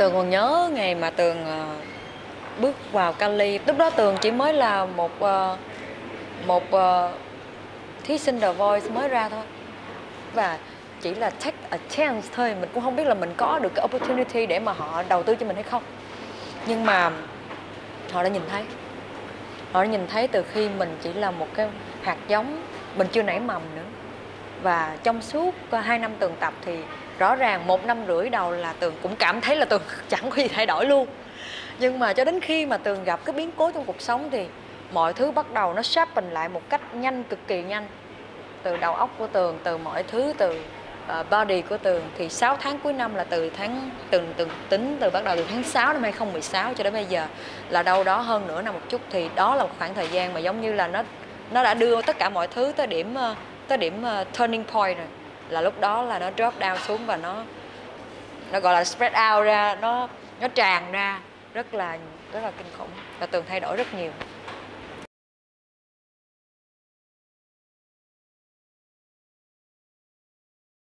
Tường còn nhớ ngày mà Tường ờ, bước vào Cali Lúc đó Tường chỉ mới là một ờ, một ờ, thí sinh The Voice mới ra thôi. Và chỉ là take a chance thôi. Mình cũng không biết là mình có được cái opportunity để mà họ đầu tư cho mình hay không. Nhưng mà họ đã nhìn thấy. Họ đã nhìn thấy từ khi mình chỉ là một cái hạt giống, Mình chưa nảy mầm nữa và trong suốt ờ, hai năm tường tập thì rõ ràng một năm rưỡi đầu là tường cũng cảm thấy là tường chẳng có gì thay đổi luôn. Nhưng mà cho đến khi mà tường gặp cái biến cố trong cuộc sống thì mọi thứ bắt đầu nó sharpen lại một cách nhanh, cực kỳ nhanh. Từ đầu óc của tường, từ mọi thứ, từ ờ, body của tường thì 6 tháng cuối năm là từ tháng từng từng tính từ bắt đầu từ tháng 6 năm 2016 cho đến bây giờ là đâu đó hơn nửa năm một chút thì đó là một khoảng thời gian mà giống như là nó nó đã đưa tất cả mọi thứ tới điểm ờ, tới điểm ờ, turning point rồi. Là lúc đó là nó drop down xuống và nó nó gọi là spread out ra, nó nó tràn ra. Rất là rất là kinh khủng và tường thay đổi rất nhiều.